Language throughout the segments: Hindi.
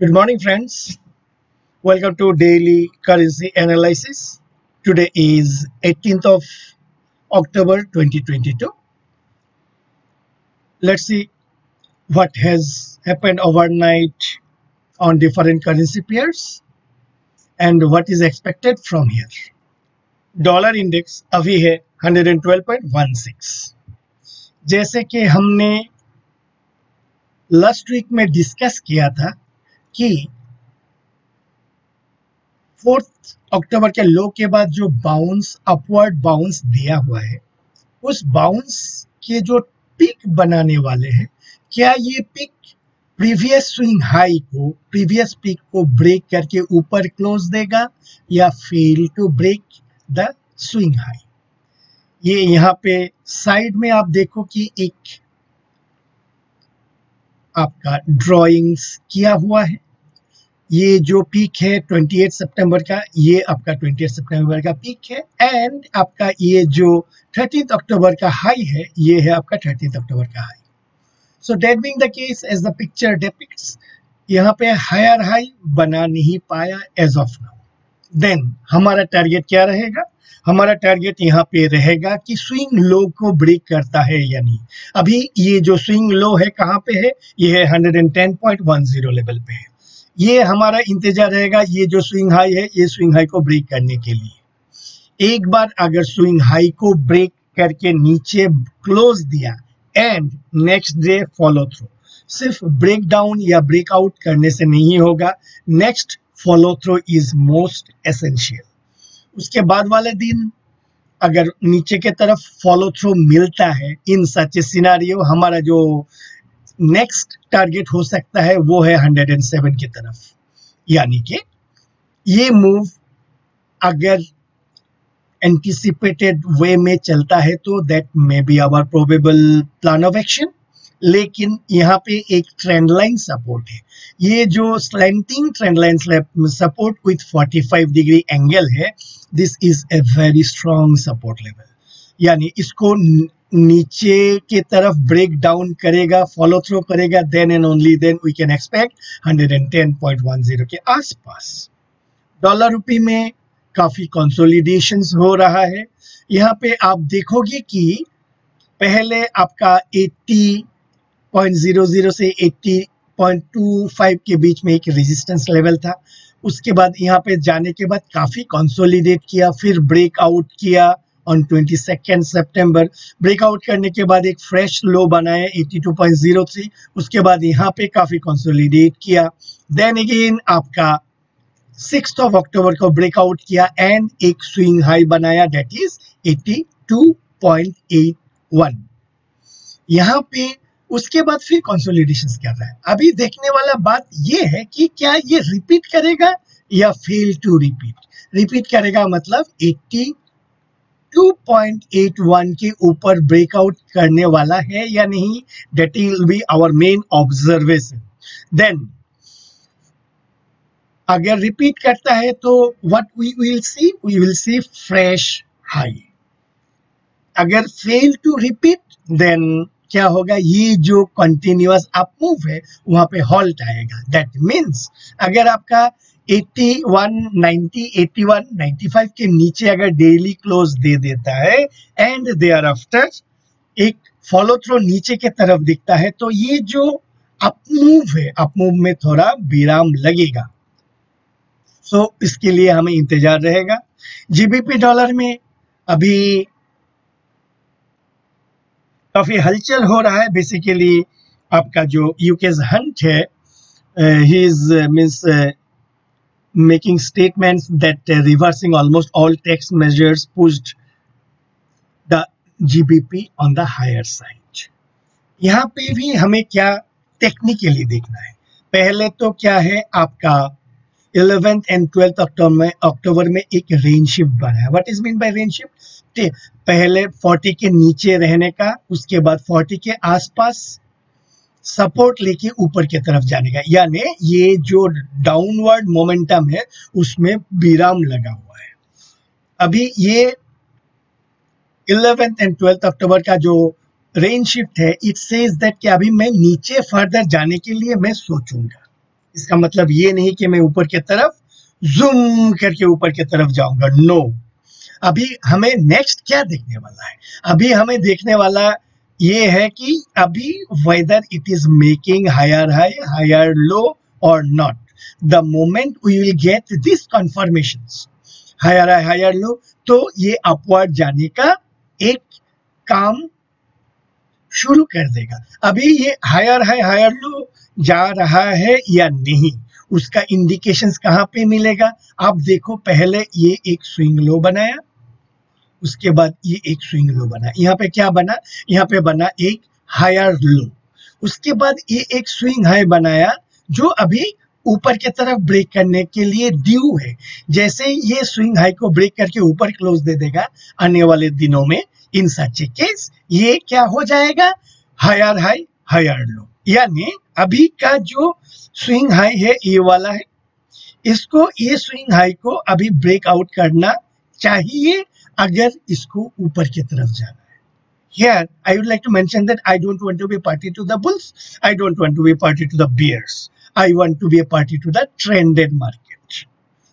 Good morning, friends. Welcome to daily currency analysis. Today is 18th of October 2022. Let's see what has happened overnight on different currency pairs and what is expected from here. Dollar index अभी है 112.16 जैसे कि हमने लास्ट वीक में डिस्कस किया था कि फोर्थ अक्टूबर के लो के बाद जो बाउंस अपवर्ड बाउंस दिया हुआ है, उस बाउंस के जो पिक बनाने वाले हैं, क्या ये पिक प्रीवियस स्विंग हाई को प्रीवियस पिक को ब्रेक करके ऊपर क्लोज देगा या fail to break the swing high ये यहाँ पे साइड में आप देखो कि एक आपका ड्राइंग्स किया हुआ है। ये जो पीक है 28 सितंबर का, ये आपका 28 सितंबर का पीक है एंड आपका ये जो 30 अक्टूबर का हाई है, ये है आपका 30 अक्टूबर का high so that being the case as the picture depicts यहाँ पे हायर हाई बना नहीं पाया एज ऑफ़ नाउ देन हमारा टारगेट क्या रहेगा? हमारा टारगेट यहाँ पे रहेगा कि स्विंग लो को ब्रेक करता है या नहीं. अभी ये जो स्विंग लो है कहाँ पे है? ये है 110.10 लेवल पे है. ये हमारा इंतज़ार रहेगा ये जो स्विंग हाई है, ये स्विंग हाई को ब्रेक करने के लिए। एक बार अगर स्विंग हाई को ब्रेक करके नीचे क्लोज दिया and next day follow through सिर्फ़ ब्रेक डाउन या ब्रेकआउट करने से नहीं होगा next follow through is most essential उसके बाद वाले दिन अगर नीचे के तरफ़ फॉलो थ्रू मिलता है इन सच सिनारियो हमारा जो नेक्स्ट टारगेट हो सकता है, वो है 107 की तरफ़। यानी कि ये मूव अगर एंटिसिपेटेड वे में चलता है तो that may be our probable plan of action लेकिन यहाँ पे एक ट्रेंड लाइन सपोर्ट है। ये जो slanting trend line support with 45 degree angle है this is a very strong support level यानी इसको नीचे के तरफ़ ब्रेक डाउन करेगा फॉलो थ्रू करेगा then and only then we can expect 110.10 के आसपास। डॉलर रुपी में काफ़ी कंसोलिडेशन हो रहा है। यहाँ पे आप देखोगे कि पहले आपका 80.00 से 80.25 के बीच में एक रेजिस्टेंस लेवल था। उसके बाद यहाँ पे जाने के बाद काफ़ी कंसोलिडेट किया, फिर ब्रेकआउट किया ऑन 22 सितंबर ब्रेकआउट करने के बाद एक फ्रेश लो बनाया 82.03 उसके बाद यहाँ पे काफ़ी कंसोलिडेट किया। देन अगेन आपका सिक्स ऑफ़ अक्टूबर को ब्रेकआउट किया एंड एक स्विंग हाई बनाया डेट इज़ 82.81 यहाँ पे उसके बाद फिर कंसोलिडेशन कर रहा है। अभी देखने वाला बात ये है कि क्या ये रिपीट करेगा या फेल टू रिपीट रिपीट करेगा मतलब 82.81 के ऊपर ब्रेकआउट करने वाला है या नहीं that will be our main observation then अगर रिपीट करता है तो what we will see we will see fresh high अगर फेल टू रिपीट देन क्या होगा? ये जो कंटिन्यूअस अप मूव है, वहाँ पे हॉल्ट आएगा. दैट मींस अगर आपका 81 90 81 95 के नीचे अगर डेली क्लोज दे देता है एंड देयर आफ्टर एक फॉलो थ्रो नीचे के तरफ़ दिखता है तो ये जो अप मूव है अप मूव में थोड़ा विराम लगेगा। सो so, इसके लिए हमें इंतज़ार रहेगा। जीबीपी डॉलर में अभी काफ़ी हलचल हो रहा है। बेसिकली आपका जो यूकेज हंट है he is means making statements that uh, reversing almost all tax measures pushed the GBP on the higher side. यहाँ पे भी हमें क्या टेक्निकली देखना है? पहले तो क्या है आपका 11th एंड 12th अक्टूबर में अक्टूबर में एक रेंज बना है। What is mean by range पहले 40 के नीचे रहने का उसके बाद 40 के आसपास सपोर्ट लेके ऊपर की तरफ़ जाने का। यानी ये जो डाउनवर्ड मोमेंटम है, उसमें विराम लगा हुआ है। अभी ये 11th एंड 12th अक्टूबर का जो रेंज शिफ्ट है, इट सेज दैट कि अभी मैं नीचे फर्दर जाने के लिए मैं सोचूँगा। इसका मतलब ये नहीं कि मैं ऊपर की तरफ़, जूम करके ऊपर की तरफ़ जाऊँगा। No no. अभी हमें नेक्स्ट क्या देखने वाला है? अभी हमें देखने वाला ये है कि अभी whether it is making higher high higher low और not the moment we will get this confirmation higher high higher low तो ये अपवर्ड जाने का एक काम शुरू कर देगा। अभी ये हायर हाई हायर लो जा रहा है या नहीं, उसका इंडिकेशन कहाँ पे मिलेगा? आप देखो, पहले ये एक स्विंग लो बनाया उसके बाद ये एक स्विंग लो बना। यहाँ पे क्या बना? यहाँ पे बना एक हायर लो उसके बाद ये एक स्विंग हाई बनाया, जो अभी ऊपर की तरफ़ ब्रेक करने के लिए ड्यू है। जैसे ये स्विंग हाई को ब्रेक करके ऊपर क्लोज दे देगा, आने वाले दिनों में इन सच केस ये क्या हो जाएगा? हायर हाई हायर लो यानी अभी का जो स्विंग हाई है, ये वाला है। इसको, ये स्विंग हाई को अभी ब्रेक आउट करना चाहिए। अगर इसको ऊपर की तरफ़ जाना here i would like to mention that i don't want to be a party to the bulls i don't want to be a party to the bears i want to be a party to the trended market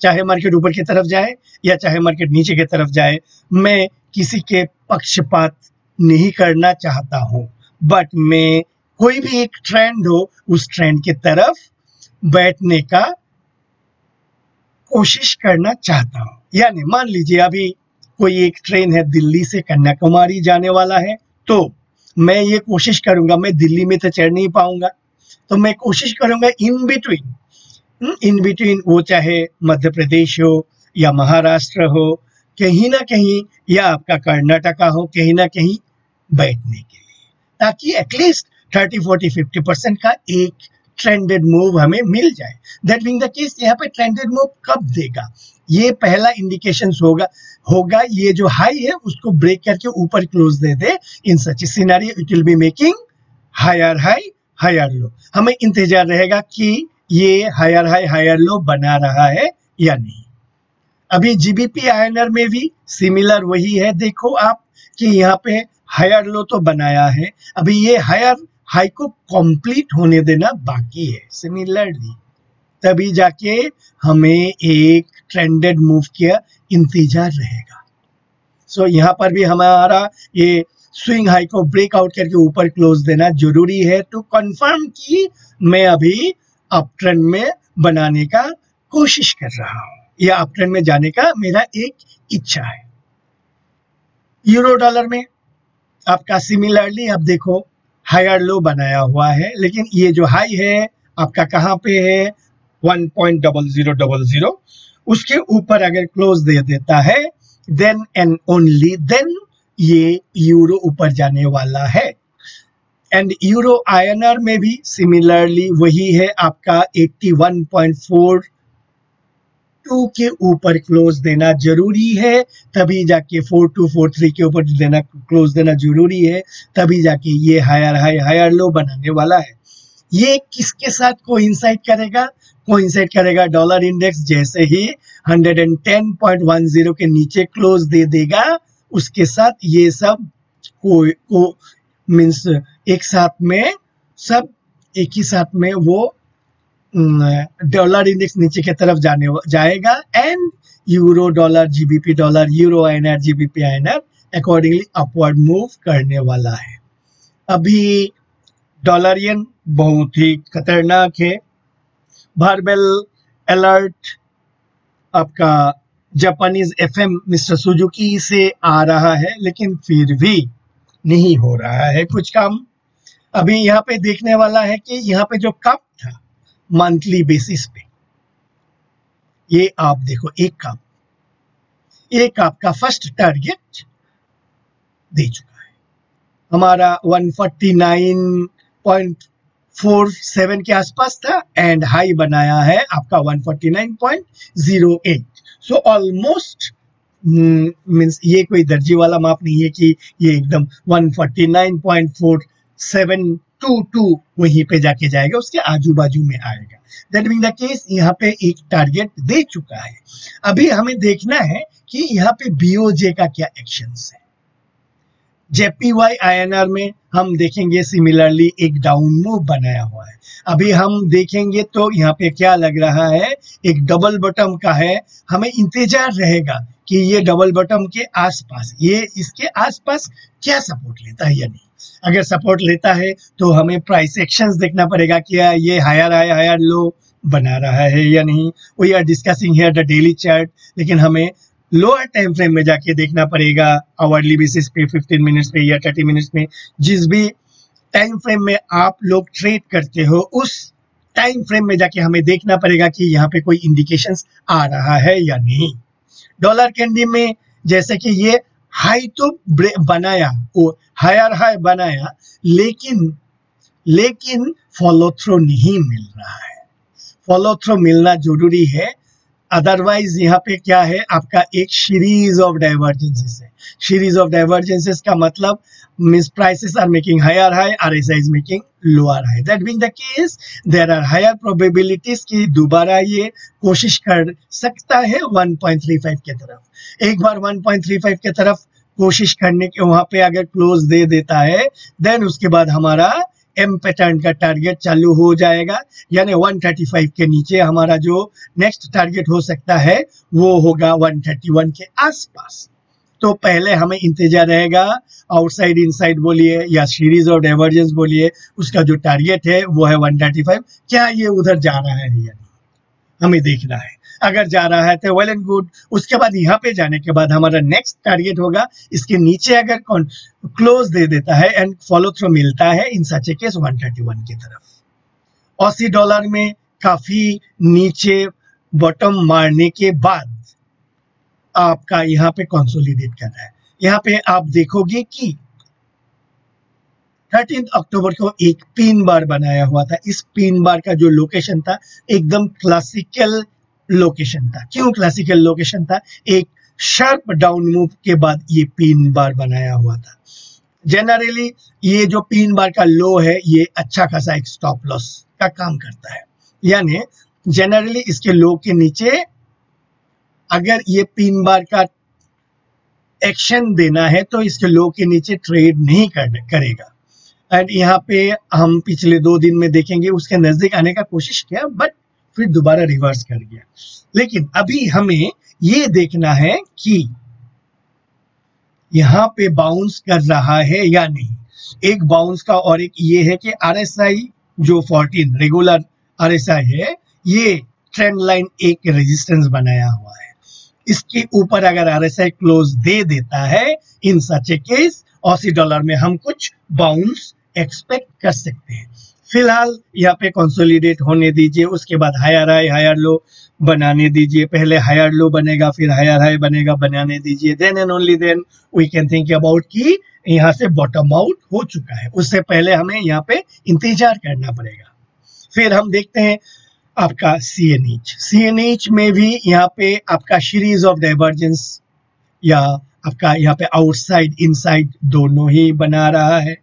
चाहे मार्केट ऊपर की तरफ़ जाए या चाहे मार्केट नीचे की तरफ़ जाए मैं किसी के पक्षपात नहीं करना चाहता हूँ बट मैं कोई भी एक ट्रेंड हो उस ट्रेंड की तरफ़ बैठने का कोशिश करना चाहता हूँ यानी मान लीजिए अभी कोई एक ट्रेन है, दिल्ली से कन्याकुमारी जाने वाला है तो मैं ये कोशिश करूँगा, मैं दिल्ली में तो चढ़ नहीं पाऊँगा तो मैं कोशिश करूँगा इन बिटवीन इन बिटवीन वो चाहे मध्य प्रदेश हो या महाराष्ट्र हो, कहीं ना कहीं या आपका कर्नाटका हो, कहीं ना कहीं बैठने के लिए, ताकि at least thirty forty fifty percent का एक ट्रेंडेड मूव हमें मिल जाए। दैट मीन द केस यहाँ पे ट्रेंडेड मूव कब देगा? ये पहला इंडिकेशन होगा होगा, ये जो हाई है, उसको ब्रेक करके ऊपर क्लोज दे दे। In such scenario it will be making higher high higher low हमें इंतज़ार रहेगा कि ये हायर हाई हायर लो बना रहा है या नहीं। अभी जीबीपी आयनर में भी सिमिलर वही है। देखो आप कि यहाँ पे हायर लो तो बनाया है। अभी ये हायर हाई को कंप्लीट होने देना बाकी है सिमिलरली तभी जाके हमें एक ट्रेंडेड मूव किया इंतज़ार रहेगा। सो so, यहाँ पर भी हमारा ये स्विंग हाई को ब्रेकआउट करके ऊपर क्लोज देना ज़रूरी है टू कंफर्म कि मैं अभी अप ट्रेंड में बनाने का कोशिश कर रहा हूँ। या अप ट्रेंड में जाने का मेरा एक इच्छा है। यूरो डॉलर में आपका सिमिलरली आप देखो हायर लो बनाया हुआ है, लेकिन ये जो हाई है, आपका कहाँ पे है? One point double zero double zero. उसके ऊपर अगर क्लोज दे देता है देन एंड ओनली देन ये यूरो ऊपर जाने वाला है। एंड यूरो आयनर में भी सिमिलरली वही है, आपका 81.4 टू के ऊपर क्लोज देना ज़रूरी है तभी जाके फोर टू फोर थ्री के ऊपर देना क्लोज देना ज़रूरी है तभी जाके ये हायर हाई हायर लो बनाने वाला है। ये किसके साथ को करेगा? कोइंसाइड करेगा डॉलर इंडेक्स जैसे ही 110.10 के नीचे क्लोज दे देगा उसके साथ ये सबको, को मीन्स एक साथ में सब एक ही साथ में वो डॉलर इंडेक्स नीचे की तरफ़ जाने जाएगा and euro dollar GBP dollar euro INR GBP INR accordingly upward move करने वाला है। अभी डॉलरियन बहुत ही खतरनाक है। बारबेल अलर्ट आपका जापानीज एफएम मिस्टर सुजुकी से आ रहा है, लेकिन फिर भी नहीं हो रहा है कुछ काम। अभी यहाँ पे देखने वाला है कि यहाँ पे जो कप था मंथली बेसिस पे। ये आप देखो, एक कप एक आपका फ़र्स्ट टारगेट दे चुका है। हमारा 149. फोर सेवन के आसपास था एंड हाई बनाया है आपका 149.08 सो ऑलमोस्ट मीन्स ये कोई दर्जी वाला माप नहीं है कि ये एकदम 149.4722 वहीं पे जाके जाएगा, उसके आजू बाजू में आएगा। दैट मीन द केस यहाँ पे एक टारगेट दे चुका है। अभी हमें देखना है कि यहाँ पे बीओजे का क्या एक्शन है। जेपीवाई आईएनआर में हम देखेंगे सिमिलरली एक डाउन मूव बनाया हुआ है। अभी हम देखेंगे तो यहाँ पे क्या लग रहा है, एक डबल बटम का है। हमें इंतज़ार रहेगा कि ये डबल बटम के आसपास, ये इसके आसपास क्या सपोर्ट लेता है या नहीं। अगर सपोर्ट लेता है तो हमें प्राइस एक्शंस देखना पड़ेगा क्या ये हायर हाई हायर लो बना रहा है या नहीं। We are discussing here the daily chart लेकिन हमें लोअर टाइम फ्रेम में जाके देखना पड़ेगा आवर्ली बेसिस पे 15 मिनट्स पे या 30 मिनट्स में। जिस भी टाइम फ्रेम में आप लोग ट्रेड करते हो, उस टाइम फ्रेम में जाके हमें देखना पड़ेगा कि यहाँ पे कोई इंडिकेशंस आ रहा है या नहीं। डॉलर कैंडी में जैसे कि ये हाई तो बनाया वो हायर हाई बनाया, लेकिन लेकिन फॉलो थ्रो नहीं मिल रहा है। फॉलो थ्रो मिलना ज़रूरी है अदरवाइज़ यहाँ पे क्या है? आपका एक सीरीज़ ऑफ़ डाइवर्जेंसेस है। सीरीज़ ऑफ़ डाइवर्जेंसेस का मतलब means prices are making higher high RSI is making lower high that being the case there are higher probabilities कि दोबारा ये कोशिश कर सकता है 1.35 के तरफ़। एक बार 1.35 के तरफ़ कोशिश करने के वहाँ पे अगर क्लोज दे देता है देन उसके बाद हमारा एम पैटर्न का टारगेट चालू हो जाएगा। यानी 135 के नीचे हमारा जो नेक्स्ट टारगेट हो सकता है, वो होगा 131 के आसपास। तो पहले हमें इंतज़ार रहेगा। आउटसाइड इनसाइड बोलिए, या सीरीज़ और डाइवर्जेंस बोलिए, उसका जो टारगेट है, वो है 135 क्या ये उधर जा रहा है या नहीं? हमें देखना है। अगर जा रहा है तो वेल एंड गुड उसके बाद यहाँ पे जाने के बाद हमारा नेक्स्ट टारगेट होगा। इसके नीचे अगर क्लोज दे देता है एंड फॉलो थ्रू मिलता है इन सच केस 131 की तरफ़। अस्सी डॉलर में काफ़ी नीचे बॉटम मारने के बाद आपका यहाँ पे कंसोलिडेट कर रहा है। यहाँ पे आप देखोगे कि थर्टीन अक्टूबर को एक पिन बार बनाया हुआ था। इस पिन बार का जो लोकेशन था, एकदम क्लासिकल लोकेशन था। क्यों क्लासिकल लोकेशन था? एक शार्प डाउन मूव के बाद ये पिन बार बनाया हुआ था। जनरली ये जो पिन बार का लो है ये अच्छा खासा एक स्टॉप लॉस का काम करता है। यानी जनरली इसके लो के नीचे अगर ये पिन बार का एक्शन देना है तो इसके लो के नीचे ट्रेड नहीं कर, करेगा। एंड यहाँ पे हम पिछले दो दिन में देखेंगे उसके नज़दीक आने का कोशिश किया बट फिर दोबारा रिवर्स कर गया लेकिन अभी हमें ये देखना है कि यहाँ पे बाउंस कर रहा है या नहीं। एक बाउंस का और एक ये है कि आरएसआई जो 14 रेगुलर आरएसआई है, ये ट्रेंड लाइन एक रेजिस्टेंस बनाया हुआ है। इसके ऊपर अगर आरएसआई क्लोज दे देता है इन सच ए केस अस्सी डॉलर में हम कुछ बाउंस एक्सपेक्ट कर सकते हैं। फ़िलहाल यहाँ पे कंसोलिडेट होने दीजिए, उसके बाद हायर हाई हायर लो, बनाने दीजिए। पहले हायर लो बनेगा, फिर हायर हाई बनेगा, बनाने दीजिए। Then and only then we can think about कि यहाँ से बॉटम आउट हो चुका है। उससे पहले हमें यहाँ पे इंतज़ार करना पड़ेगा। फिर हम देखते हैं आपका C N H C N H में भी यहाँ पे आपका सीरीज़ ऑफ़ डाइवर्जेंस या आपका यहाँ पे आउटसाइड इनसाइड दोनों ही बना रहा है।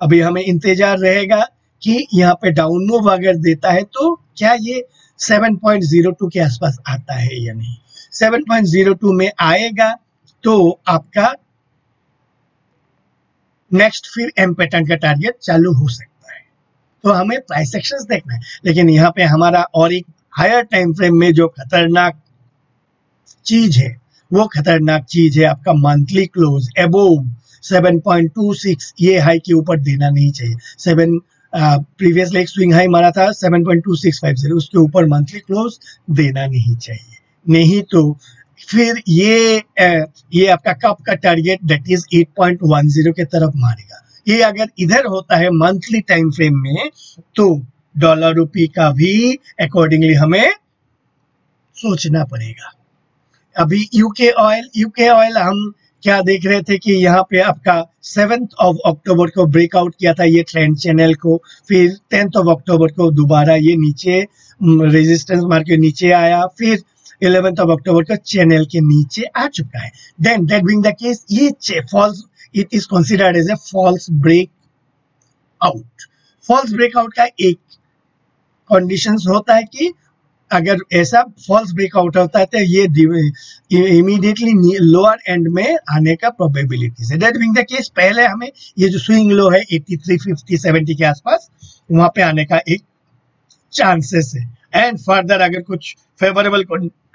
अभी हमें इंतज़ार रहेगा कि यहाँ पे डाउन मूव अगर देता है तो क्या ये 7.02 के आसपास आता है या नहीं? 7.02 में आएगा तो आपका नेक्स्ट फिर एम पैटर्न का टारगेट चालू हो सकता है। तो हमें प्राइस सेक्शंस देखना है। लेकिन यहाँ पे हमारा और एक हायर टाइम फ्रेम में जो खतरनाक चीज़ है, वो खतरनाक चीज़ है आपका मंथली क्लोज एबोव 7.26 ये हाई के ऊपर देना नहीं चाहिए। प्रीवियस लेग स्विंग हाई मारा था 7.2650 उसके ऊपर मंथली क्लोज देना नहीं चाहिए। नहीं तो फिर ये ये आपका कप का टारगेट दैट इज़ 8.10 के तरफ़ मारेगा। ये अगर इधर होता है मंथली टाइम फ्रेम में तो डॉलर रुपी का भी अकॉर्डिंगली हमें सोचना पड़ेगा। अभी यूके ऑयल यूके ऑयल हम क्या देख रहे थे कि यहाँ पे आपका सेवेंथ ऑफ़ अक्टूबर को ब्रेकआउट किया था ये ट्रेंड चैनल को, फिर टेंथ ऑफ़ अक्टूबर को दोबारा ये नीचे रेजिस्टेंस मार के नीचे आया, फिर इलेवेंथ ऑफ़ अक्टूबर को चैनल के नीचे आ चुका है। Then that being the case ये false it is considered as a false breakout false breakout का एक कंडीशन होता है कि अगर ऐसा फॉल्स ब्रेकआउट होता है तो ये इमीडिएटली लोअर एंड में आने का प्रोबेबिलिटी है। दैट बिंग द केस पहले हमें ये जो स्विंग लो है 83 50 70 के आसपास, वहाँ पे आने का एक चांसेस है। एंड फर्दर अगर कुछ फेवरेबल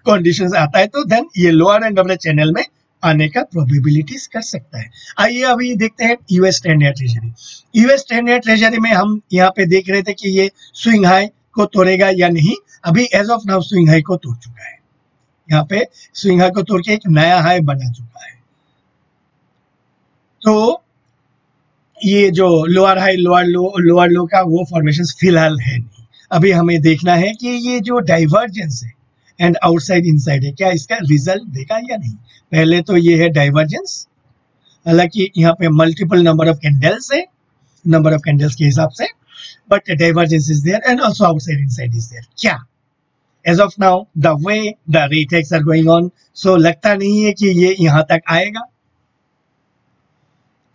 कंडीशंस आता है तो देन ये लोअर एंड द चैनल में आने का प्रोबेबिलिटीज कर सकता है। आइए अभी देखते हैं US ten treasury US ten treasury में हम यहाँ पे देख रहे थे कि ये स्विंग हाई को तोड़ेगा या नहीं। अभी as of now swing high को तोड़ चुका है। यहाँ पे स्विंग हाई को तोड़ के एक नया हाई बना चुका है। तो ये जो lower high lower low lower low का वो फॉर्मेशन फ़िलहाल है नहीं। अभी हमें देखना है कि ये जो डाइवर्जेंस है एंड आउटसाइड इनसाइड है, क्या इसका रिज़ल्ट देखा या नहीं? पहले तो ये है डाइवर्जेंस हालाँकि यहाँ पे मल्टीपल नंबर ऑफ़ कैंडल्स है नंबर ऑफ़ कैंडल्स के हिसाब से the divergence is there and also outside, inside is there क्या? As of now the way the rate hikes are going on so लगता नहीं है कि ये यहाँ तक आएगा।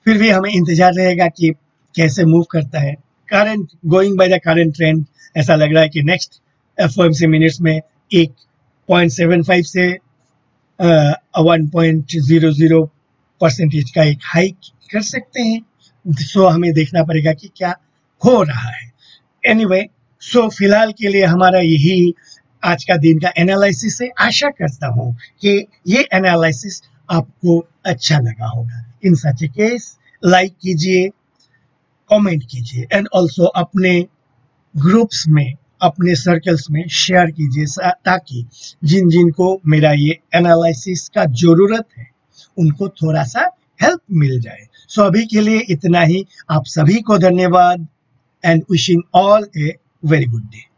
फिर भी हमें इंतज़ार रहेगा कि कैसे मूव करता है। Current going by the current trend ऐसा लग रहा है कि नेक्स्ट एफ़ मिनट्स में एक पॉइंट सेवन फाइव से one point zero zero percentage का एक हाइक कर सकते हैं। सो so, हमें देखना पड़ेगा कि क्या हो रहा है। एनीवे anyway, सो so फ़िलहाल के लिए हमारा यही आज का दिन का एनालिसिस है आशा करता हूँ कि ये एनालिसिस आपको अच्छा लगा होगा। इन सच केस लाइक कीजिए कमेंट कीजिए एंड ऑल्सो अपने ग्रुप्स में अपने सर्कल्स में शेयर कीजिए ताकि जिन जिन को मेरा ये एनालिसिस का ज़रूरत है उनको थोड़ा सा हेल्प मिल जाए। सो so, अभी के लिए इतना ही। आप सभी को धन्यवाद and wishing all a very good day.